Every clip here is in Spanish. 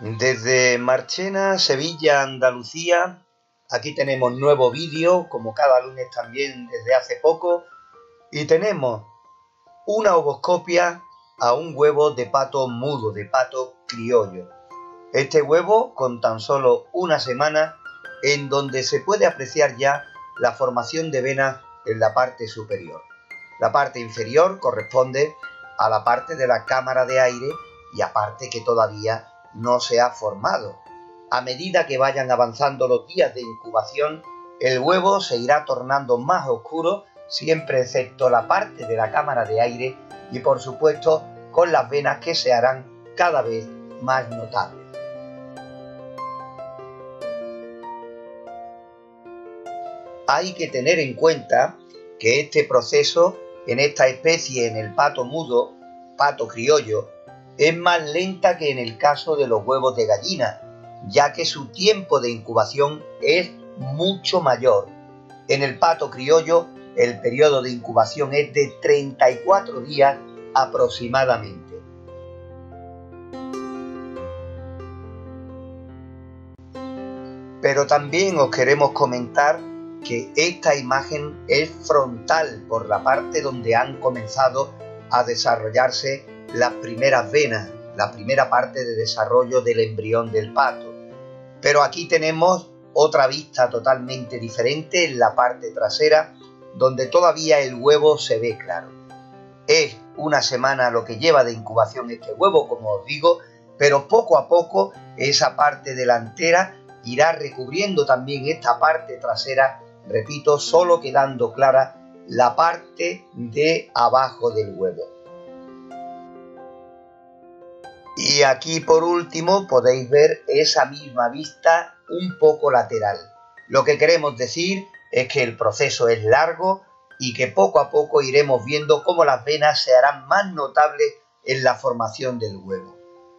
Desde Marchena, Sevilla, Andalucía, aquí tenemos nuevo vídeo, como cada lunes también desde hace poco, y tenemos una ovoscopia a un huevo de pato mudo, de pato criollo. Este huevo con tan solo una semana en donde se puede apreciar ya la formación de venas en la parte superior. La parte inferior corresponde a la parte de la cámara de aire y aparte que todavía no se ha formado. A medida que vayan avanzando los días de incubación, el huevo se irá tornando más oscuro, siempre excepto la parte de la cámara de aire y por supuesto con las venas que se harán cada vez más notables. Hay que tener en cuenta que este proceso en esta especie, en el pato mudo, pato criollo, es más lenta que en el caso de los huevos de gallina, ya que su tiempo de incubación es mucho mayor. En el pato criollo, el periodo de incubación es de 34 días aproximadamente. Pero también os queremos comentar que esta imagen es frontal por la parte donde han comenzado a desarrollarse las primeras venas, la primera parte de desarrollo del embrión del pato. Pero aquí tenemos otra vista totalmente diferente en la parte trasera, donde todavía el huevo se ve claro. Es una semana lo que lleva de incubación este huevo, como os digo, pero poco a poco esa parte delantera irá recubriendo también esta parte trasera, repito, solo quedando clara la parte de abajo del huevo. Y aquí por último podéis ver esa misma vista un poco lateral. Lo que queremos decir es que el proceso es largo y que poco a poco iremos viendo cómo las venas se harán más notables en la formación del huevo.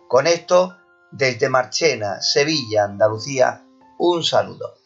Con esto, desde Marchena, Sevilla, Andalucía, un saludo.